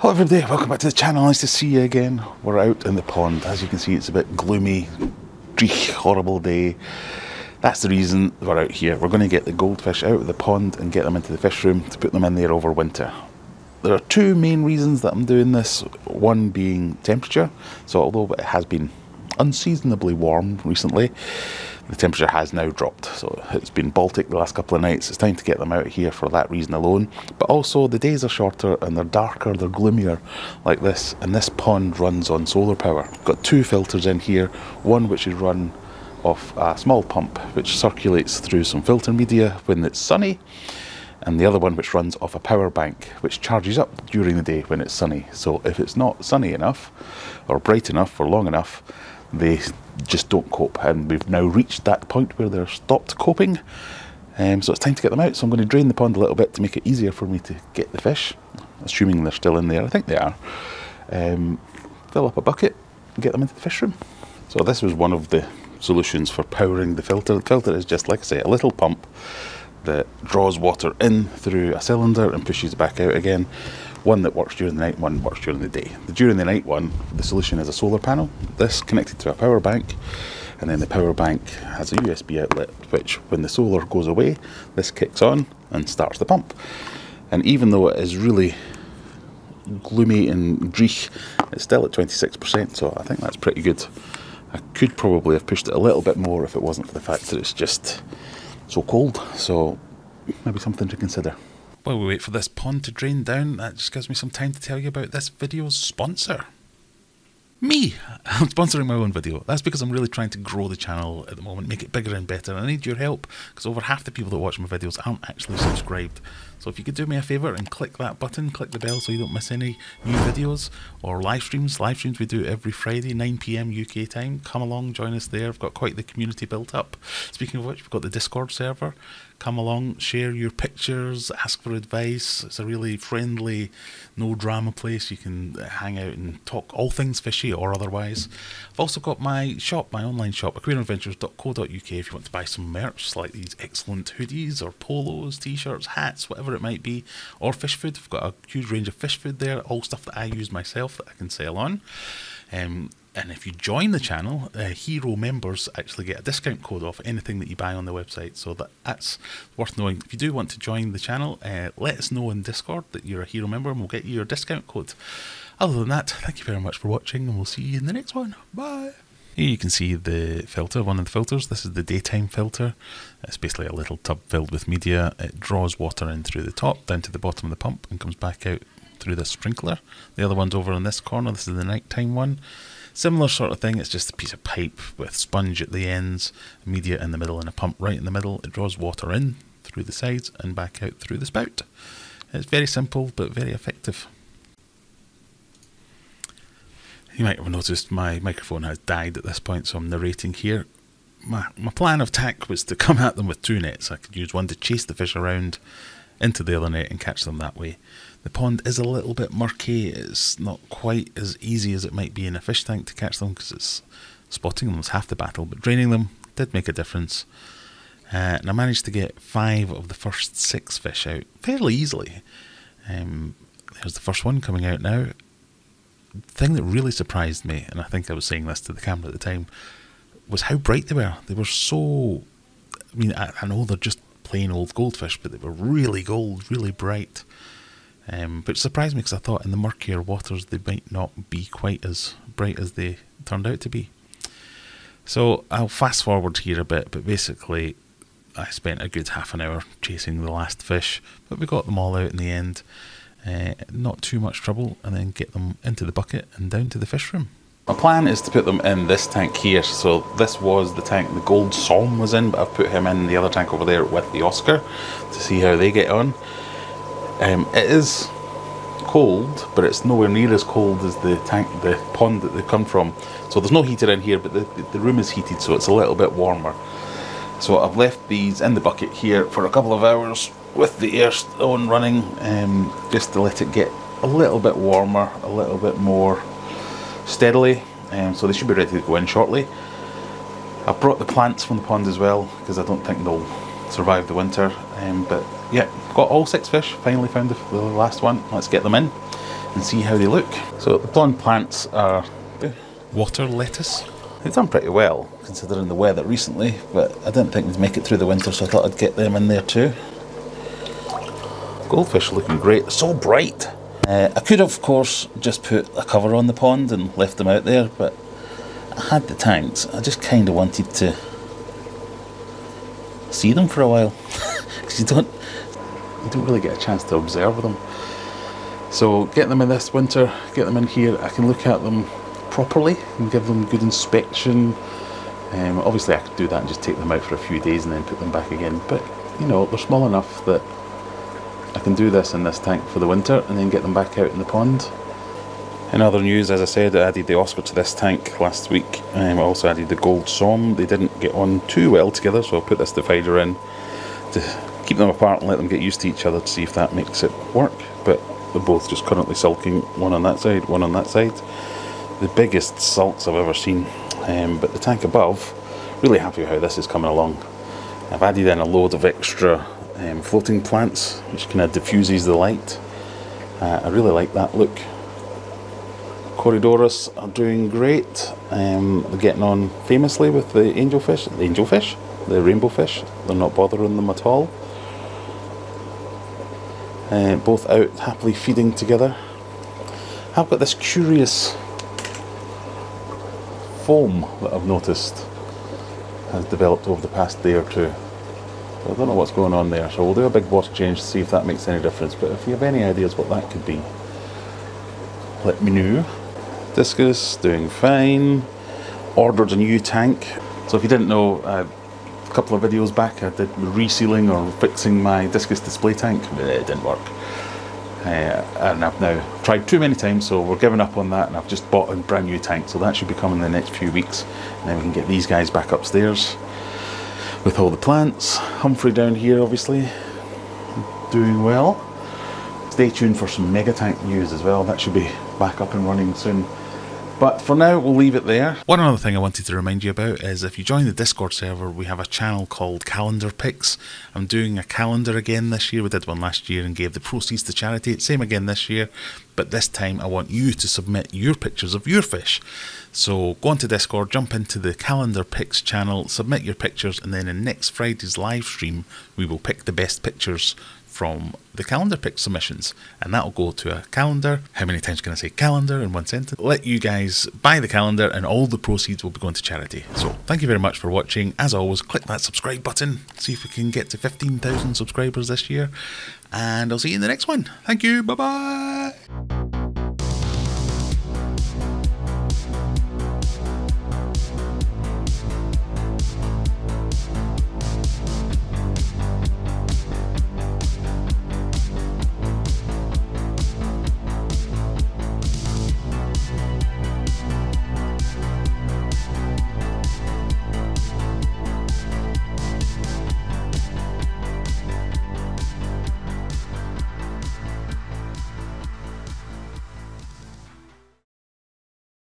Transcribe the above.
Hello everybody, welcome back to the channel. Nice to see you again. We're out in the pond. As you can see, it's a bit gloomy, dreich, horrible day. That's the reason we're out here. We're going to get the goldfish out of the pond and get them into the fish room to put them in there over winter. There are two main reasons that I'm doing this. One being temperature. So although it has been unseasonably warm recently, the temperature has now dropped. So it's been Baltic the last couple of nights. It's time to get them out here for that reason alone. But also the days are shorter and they're darker, they're gloomier like this. And this pond runs on solar power. got two filters in here, one which is run off a small pump which circulates through some filter media when it's sunny and the other one which runs off a power bank which charges up during the day when it's sunny. So if it's not sunny enough or bright enough or long enough, they just don't cope. And we've now reached that point where they're stopped coping. Um, so it's time to get them out. So I'm going to drain the pond a little bit to make it easier for me to get the fish, assuming they're still in there. I think they are. Um, fill up a bucket and get them into the fish room. So this was one of the solutions for powering the filter. The filter is just, like I say, a little pump that draws water in through a cylinder and pushes back out again one that works during the night, one works during the day. The during the night one, the solution is a solar panel. This connected to a power bank, and then the power bank has a USB outlet, which when the solar goes away, this kicks on and starts the pump. And even though it is really gloomy and dreich, it's still at 26%, so I think that's pretty good. I could probably have pushed it a little bit more if it wasn't for the fact that it's just so cold, so maybe something to consider. While we wait for this pond to drain down, that just gives me some time to tell you about this video's sponsor. Me! I'm sponsoring my own video. That's because I'm really trying to grow the channel at the moment, make it bigger and better. And I need your help because over half the people that watch my videos aren't actually subscribed. So if you could do me a favour and click that button, click the bell so you don't miss any new videos or live streams. Live streams we do every Friday, 9pm UK time. Come along, join us there. I've got quite the community built up. Speaking of which, we've got the Discord server come along, share your pictures, ask for advice. It's a really friendly, no drama place. You can hang out and talk all things fishy or otherwise. I've also got my shop, my online shop, aquariumadventures.co.uk if you want to buy some merch like these excellent hoodies or polos, t shirts, hats, whatever it might be, or fish food. I've got a huge range of fish food there, all stuff that I use myself that I can sell on. Um, and if you join the channel, uh, Hero members actually get a discount code off anything that you buy on the website. So that, that's worth knowing. If you do want to join the channel, uh, let us know in Discord that you're a Hero member and we'll get you your discount code. Other than that, thank you very much for watching and we'll see you in the next one. Bye. Here you can see the filter, one of the filters. This is the daytime filter. It's basically a little tub filled with media. It draws water in through the top down to the bottom of the pump and comes back out through the sprinkler. The other one's over in this corner. This is the nighttime one. Similar sort of thing, it's just a piece of pipe with sponge at the ends, media in the middle, and a pump right in the middle. It draws water in through the sides and back out through the spout. It's very simple but very effective. You might have noticed my microphone has died at this point, so I'm narrating here. My, my plan of tack was to come at them with two nets. I could use one to chase the fish around into the other net and catch them that way. The pond is a little bit murky. It's not quite as easy as it might be in a fish tank to catch them because it's spotting them is half the battle, but draining them did make a difference. Uh, and I managed to get five of the first six fish out fairly easily. Um, there's the first one coming out now. Thing that really surprised me, and I think I was saying this to the camera at the time, was how bright they were. They were so. I mean, I, I know they're just plain old goldfish, but they were really gold, really bright. Um, which surprised me because I thought in the murkier waters they might not be quite as bright as they turned out to be. So I'll fast forward here a bit, but basically I spent a good half an hour chasing the last fish, but we got them all out in the end. Uh, not too much trouble, and then get them into the bucket and down to the fish room. My plan is to put them in this tank here. So this was the tank the gold Saum was in, but I've put him in the other tank over there with the Oscar to see how they get on. Um, it is cold, but it's nowhere near as cold as the tank, the pond that they come from. So there's no heater in here, but the, the room is heated, so it's a little bit warmer. So I've left these in the bucket here for a couple of hours with the air on running, um, just to let it get a little bit warmer, a little bit more steadily. Um, so they should be ready to go in shortly. I've brought the plants from the pond as well because I don't think they'll survive the winter. Um, but yeah, got all six fish. Finally found the, the, last one. Let's get them in. and see how they look. So the pond plants are water lettuce. They've done pretty well considering the weather recently, but I didn't think they'd make it through the winter, so I thought I'd get them in there too. Goldfish are looking great, so bright. Uh, I could of course, just put a cover on the pond and left them out there, but I had the tanks. I just kind of wanted to see them for a while because you don't you don't really get a chance to observe them. So get them in this winter, get them in here. I can look at them properly and give them good inspection. Um, obviously, I could do that and just take them out for a few days and then put them back again. But you know, they're small enough that I can do this in this tank for the winter and then get them back out in the pond. In other news, as I said, I added the Oscar to this tank last week. Um, I also added the Gold Saum. They didn't get on too well together, so I'll put this divider in to keep them apart and let them get used to each other to see if that makes it work. But they're both just currently sulking, one on that side, one on that side. The biggest sulks I've ever seen. Um, but the tank above, really happy with how this is coming along. I've added in a load of extra um, floating plants, which kind of diffuses the light. Uh, I really like that look. Corydoras are doing great. Um, they're getting on famously with the angelfish, the angelfish, the rainbow fish. They're not bothering them at all. Uh, both out happily feeding together. I've got this curious foam that I've noticed has developed over the past day or two. I don't know what's going on there, so we'll do a big water change to see if that makes any difference. But if you have any ideas what that could be, let me know. Discus doing fine. Ordered a new tank. So if you didn't know, uh, a couple of videos back I did resealing or fixing my discus display tank. It didn't work. Uh, and I've now tried too many times, so we're giving up on that. And I've just bought a brand new tank, so that should be coming in the next few weeks. And then we can get these guys back upstairs with all the plants. Humphrey down here, obviously, doing well. Stay tuned for some mega tank news as well. That should be back up and running soon. But for now, we'll leave it there. One other thing I wanted to remind you about is if you join the Discord server, we have a channel called Calendar Picks. I'm doing a calendar again this year. We did one last year and gave the proceeds to charity. Same again this year, but this time I want you to submit your pictures of your fish. So go onto Discord, jump into the Calendar Picks channel, submit your pictures, and then in next Friday's live stream, we will pick the best pictures from the calendar pick submissions, and that'll go to a calendar. How many times can I say calendar in one sentence? Let you guys buy the calendar, and all the proceeds will be going to charity. So, thank you very much for watching. As always, click that subscribe button, see if we can get to 15,000 subscribers this year, and I'll see you in the next one. Thank you, bye bye.